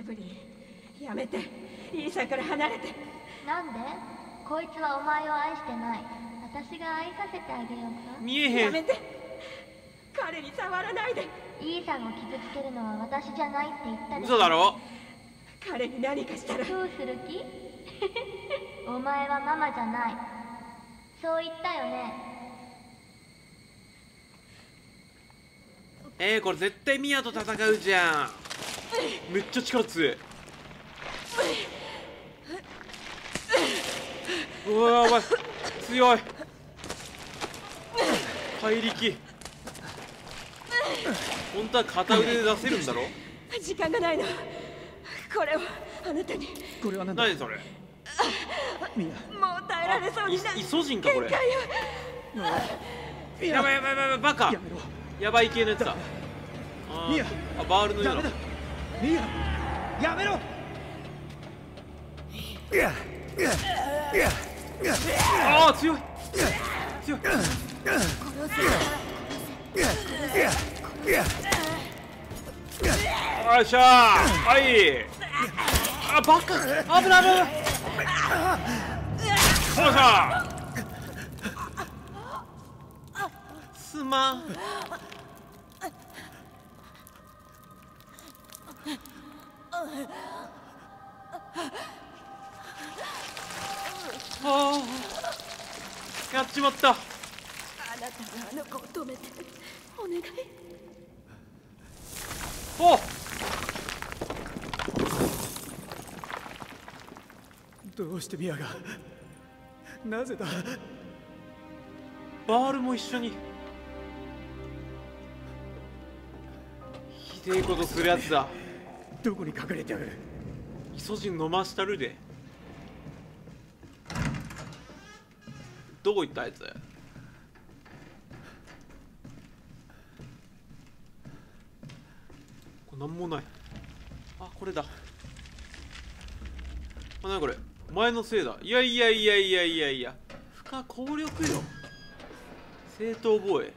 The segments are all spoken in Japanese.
エブリンやめて。イーサから離れて。なんで？こいつはお前を愛してない。私が愛させてあげようか？見えへんやめて。彼に触らないで。イーサンを傷つけるのは私じゃないって言ったでしょ？嘘だろ？彼に何かしたら。どうする気？お前はママじゃない。そう言ったよね？えー、これ絶対ミヤと戦うじゃんめっちゃ力強い。うわーお前強い。怪力。本当は片腕で出せるんだろ？時間がないのこれをあなたに。これは何だ？何それ？ミヤ。もう耐えられそうになあいイソジンかこれ。やばいやばいやばいやばいバカ。やめろ。やばい系のやつだ。ああバールのようなダメだミヤやめろ。ああ強い。強い。よっしゃー。はい。あバカ危ない危ない。危ないしゃすまん。ああやっちまった。あなたがあの子を止めてお願い。お！どうしてミヤが？なぜだ？バールも一緒に。ひでえことするやつだどこに隠れてやる？イソジン飲ましたるで。どこ行ったあいつ？これなんもない。あこれだ。あなにこれ？お前のせいだ。いやいやいやいやいやいや。不可抗力よ。正当防衛。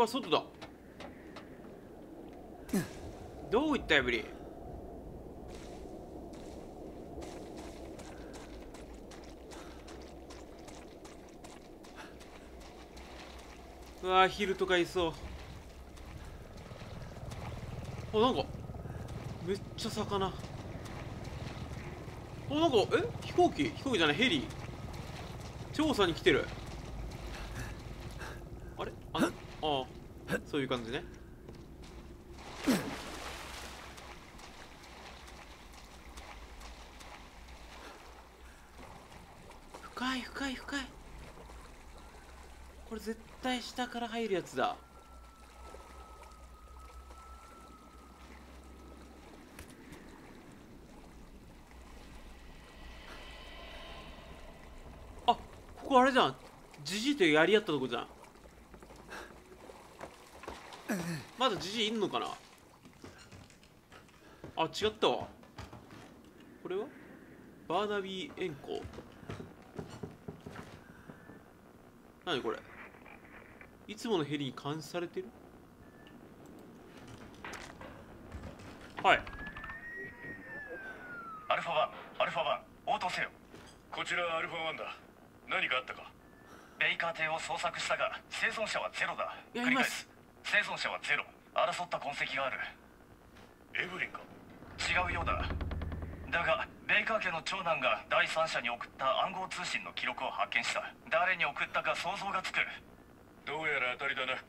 うわ外だ。どういったエブリうわヒルとかいそう。あなんかめっちゃ魚。あなんかえ？飛行機？飛行機じゃないヘリ？調査に来てるあれあああそういう感じね。深い深い深い。これ絶対下から入るやつだ。あここあれじゃん。ジジイとやり合ったとこじゃん。まだジジイいんのかな？あ違ったわ。これは？バーナビー円弧何これ？いつものヘリに監視されてる？はい。アルファ1アルファ1応答せよ。こちらはアルファ1だ。何かあったか？ベイカー邸を捜索したが生存者はゼロだ。繰り返す生存者はゼロ。争った痕跡がある。エブリンか？違うようだ。だがベイカー家の長男が第三者に送った暗号通信の記録を発見した。誰に送ったか想像がつく。どうやら当たりだな。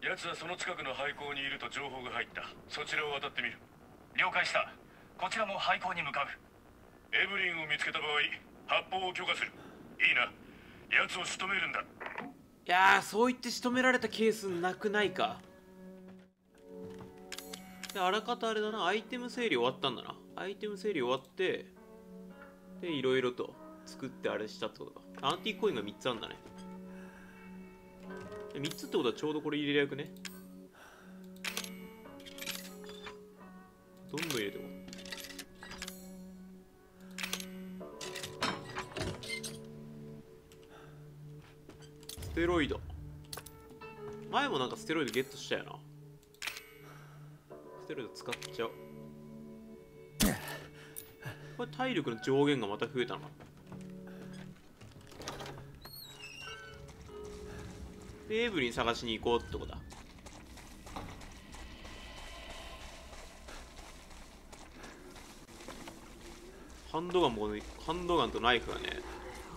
奴はその近くの廃校にいると情報が入った。そちらを渡ってみる。了解した。こちらも廃校に向かう。エブリンを見つけた場合発砲を許可する。いいな。奴を仕留めるんだいやーそう言って仕留められたケースなくないか。であらかたあれだな。アイテム整理終わったんだな。アイテム整理終わってでいろいろと作ってあれしたってことか。アンティーコインが3つあるんだね。3つってことはちょうどこれ入れる役ね。どんどん入れてこう。テロイド。前もなんかステロイドゲットしたよな。ステロイド使っちゃおう。これ体力の上限がまた増えたな。でエブリン探しに行こうってことだ。ハンドガンもハンドガンとナイフがね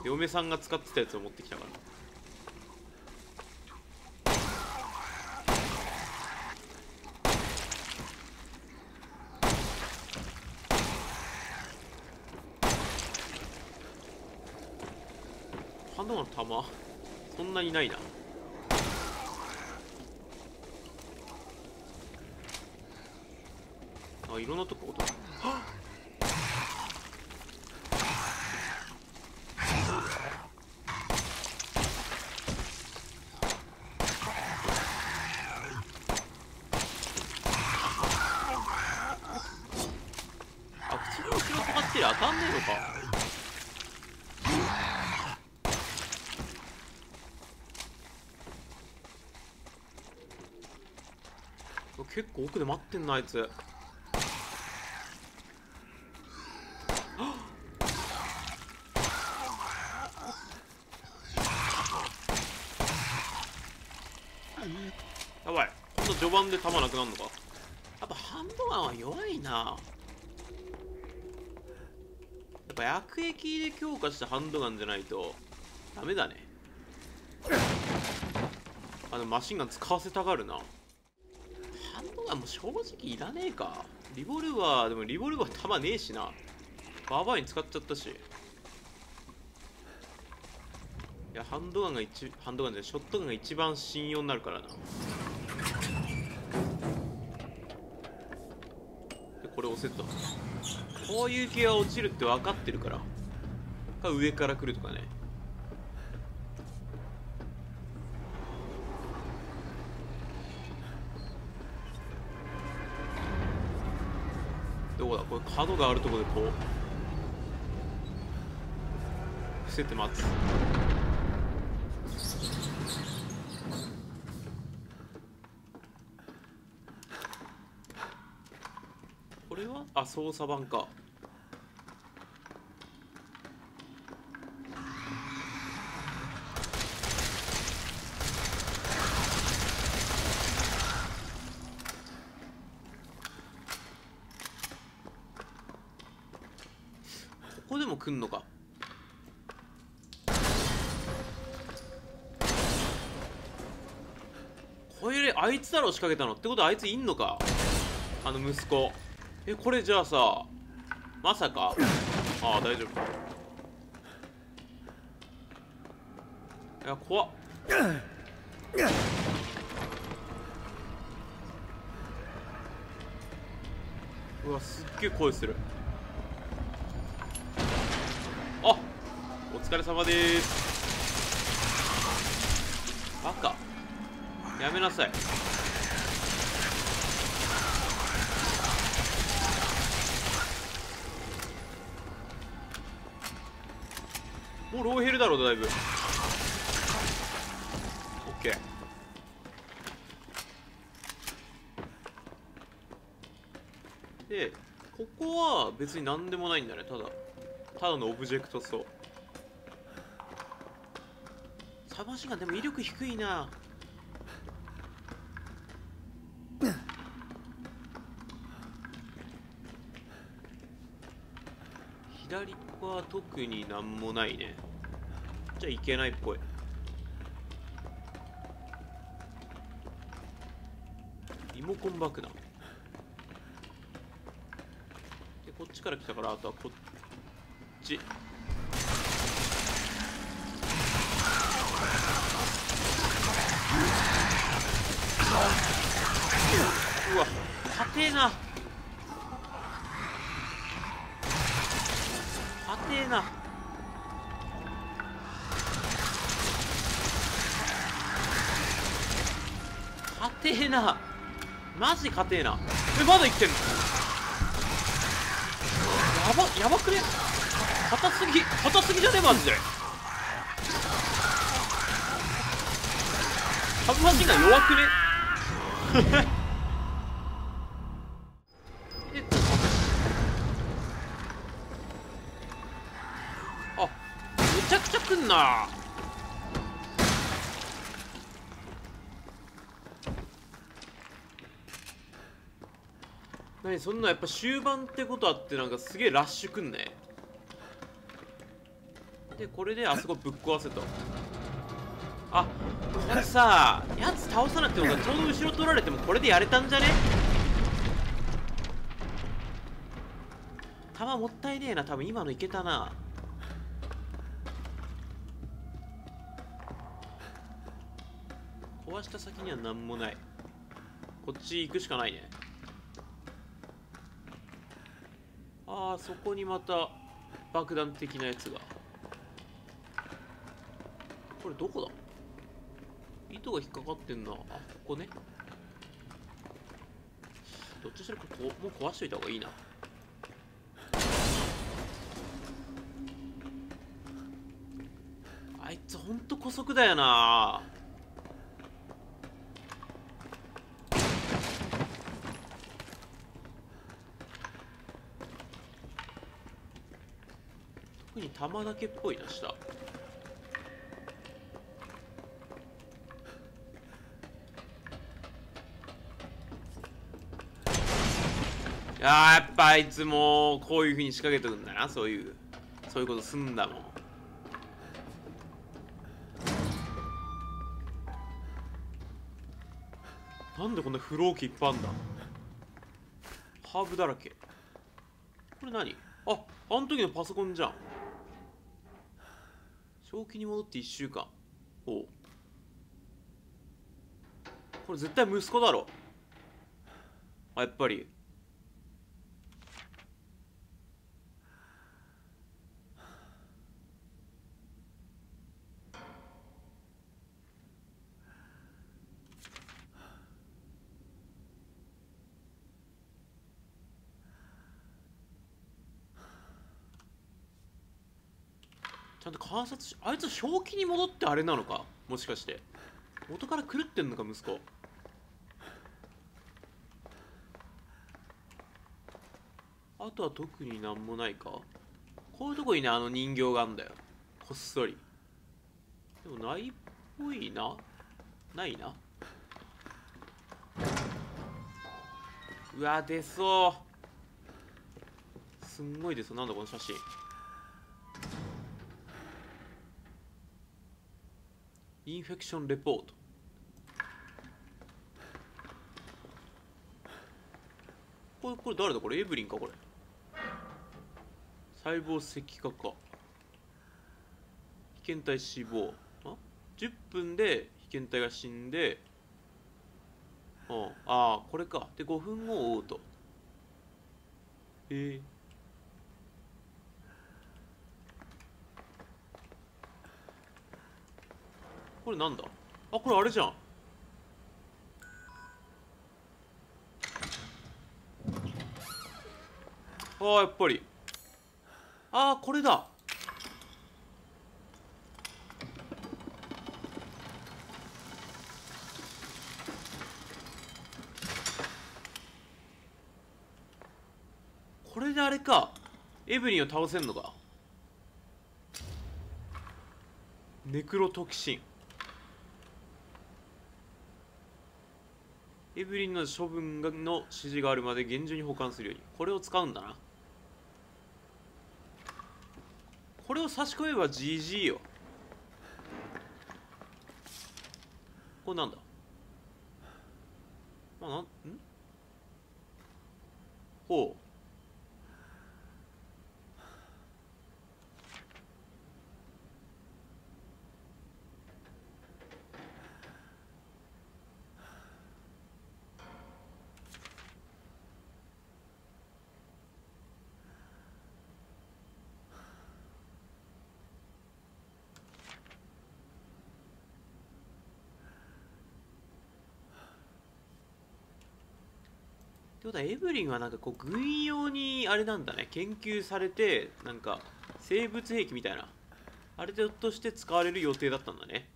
嫁さんが使ってたやつを持ってきたからハンドガンの弾いなにないな。あいろんなとこ音あ口の後ろとかって当たんねえのか結構奥で待ってんなあいつ。やばい。こんな序盤で弾なくなるのか？やっぱハンドガンは弱いな。やっぱ薬液で強化したハンドガンじゃないとダメだね。あでもマシンガン使わせたがるなハンドガンも正直いらねえか。リボルバーでもリボルバー弾ねえしな。バーバーに使っちゃったし。いやハンドガンが一ハンドガンじゃないショットガンが一番信用になるからな。でこれ押せと。こういう系は落ちるって分かってるから。か上から来るとかね。こだ。これ角があるところでこう。伏せて待つ。これは？あ操作盤か。も来んのか。これあいつだろ仕掛けたのってことはあいついんのか。あの息子。えこれじゃあさまさか。ああ大丈夫。いや怖っ。うわすっげえ声する。疲れ様です。バカ。やめなさい。もうローヘルだろうだいぶ。オッケー。でここは別に何でもないんだねただ。ただのオブジェクトそうサブマシガンでも威力低いな。左は特になんもないね。じゃあいけないっぽい。リモコン爆弾。でこっちから来たからあとはこっちうわ硬えな硬えな硬えなマジ硬えな。えまだ生きてんの？やばやばくね？硬すぎ硬すぎじゃねマジで。サブマシンガン弱くね？んな。何そんなやっぱ終盤ってことあってなんかすげえラッシュくんね。でこれであそこぶっ壊せと。あこれさやつ倒さなくてもちょうど後ろ取られてもこれでやれたんじゃね？弾もったいねえな多分今のいけたな。した先には何もない。こっち行くしかないね。ああそこにまた爆弾的なやつが。これどこだ？糸が引っかかってんな。あここね。どっちにしろここもう壊しといた方がいいな。あいつほんと姑息だよな。玉だけっぽいな下。いやっぱあいつもこういう風に仕掛けてくんだなそういう。そういうことすんだもん。なんでこんな不老機いっぱいあんだ？ハーブだらけ。これ何？ああの時のパソコンじゃん。正気に戻って1週間。おう。これ絶対息子だろ。あやっぱり。ゃんと観察しあいつ正気に戻ってあれなのか？もしかして。元から狂ってんのか息子。あとは特になんもないか？こういうとこにねあの人形があんだよ。こっそり。でもないっぽいな。ないな。うわ出そう。すんごい出そう。なんだこの写真。インフェクションレポートこれこれ誰だ？これエブリンか？これ。細胞石化か。被験体死亡あ？10分で被験体が死んで。ああこれか。で5分後を追うとええこれなんだ？あこれあれじゃん。あーやっぱり。ああこれだ。これであれか。エブリンを倒せんのか。ネクロトキシン。エブリンの処分がの指示があるまで厳重に保管するように。これを使うんだな。これを差し込めば GG よ。これなんだ？まあなんん？ほう。ってことはエブリンはなんかこう軍用にあれなんだね。研究されてなんか生物兵器みたいな。あれとして使われる予定だったんだね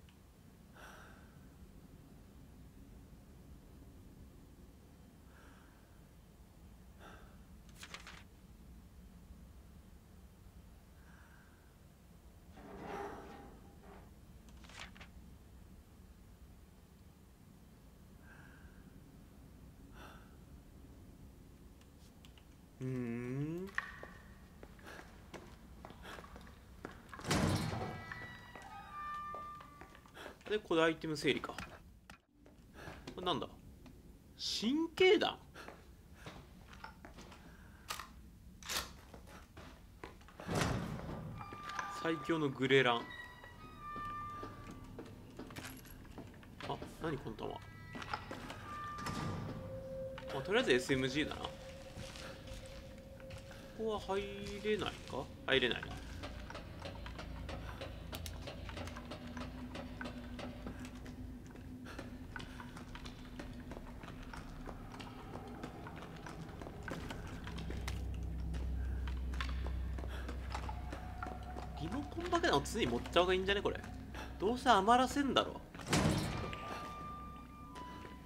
うーんでここでアイテム整理か。これなんだ？神経弾？最強のグレラン。あ何この弾？まあ、とりあえず SMG だな。ここは入れないか？入れないなリモコン爆弾を常に持った方がいいんじゃねこれ。どうせ余らせんだろ。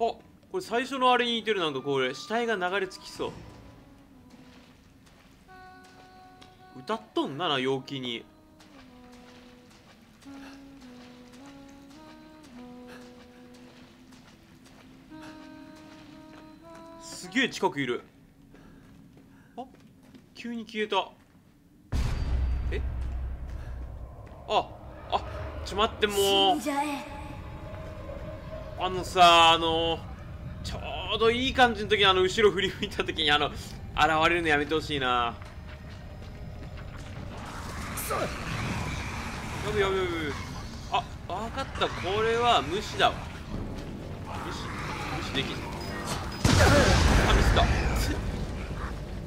あこれ最初のあれに似てるなんかこれ死体が流れ着きそう。歌っとんなな陽気に。すげえ近くいる。あ急に消えた。ああちょ待っても。うあのさあのちょうどいい感じの時にあの後ろ振り向いた時にあの現れるのやめてほしいな。やべやべやべあ分かった。これは無視だわ。無視無視できん。あミスった。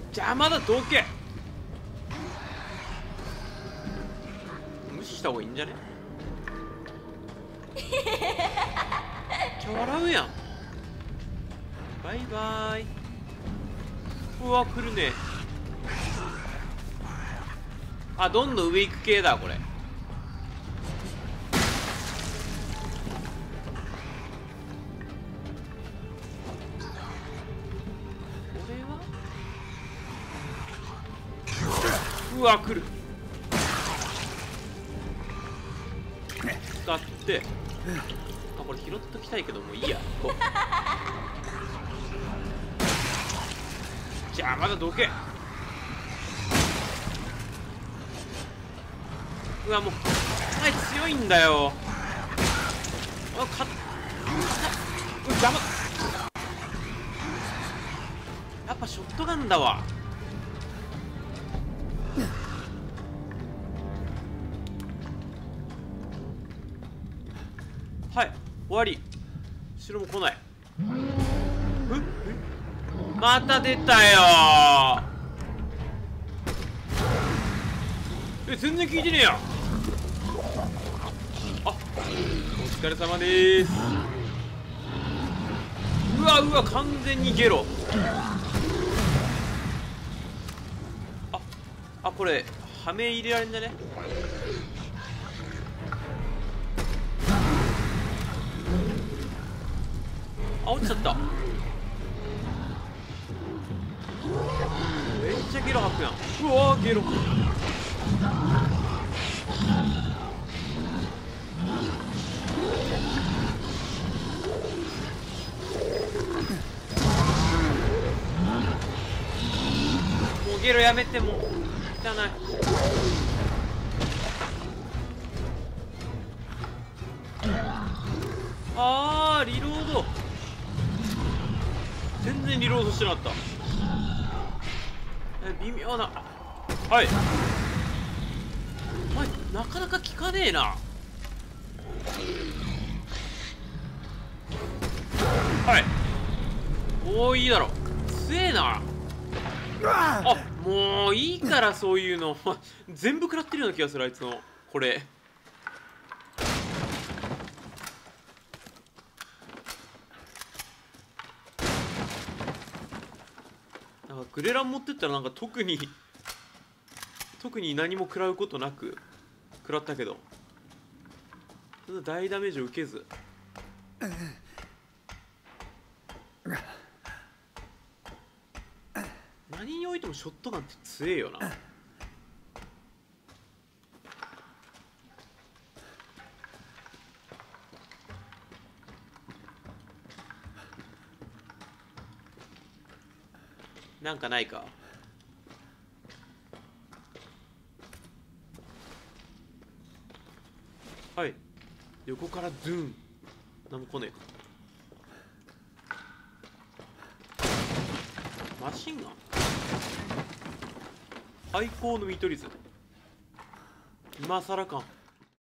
邪魔だどけ無視した方がいいんじゃね？ちゃ笑うやん。バイバイ。うわ来るね。あどんどん上行く系だこれ。これは？うわ来る。ってあこれ拾っときたいけどもういいやこう。じゃあまだどけ。うわもうはい強いんだよ。あかっうわ邪魔やっぱショットガンだわ。終わり。後ろも来ない。また出たよ。え全然聞いてねえや。あお疲れ様です。うわうわ完全にゲロ。ああこれはめ入れられんじゃね？あ落ちちゃった。めっちゃゲロ吐くやん。うわーゲロ。もうゲロやめてもう。汚い。全然リロードしてなかった。え微妙な。はい。お前なかなか効かねえな。はい。おおいいだろ。強えな。あもういいからそういうの。全部食らってるような気がするあいつのこれなんかグレラン持ってったらなんか特に 特に何も食らうことなく食らったけど。大ダメージを受けず。何においてもショットガンって強えよななんかないか？はい。横からドゥーン。何も来ねえか。マシンガン？最高の見取り図。今更感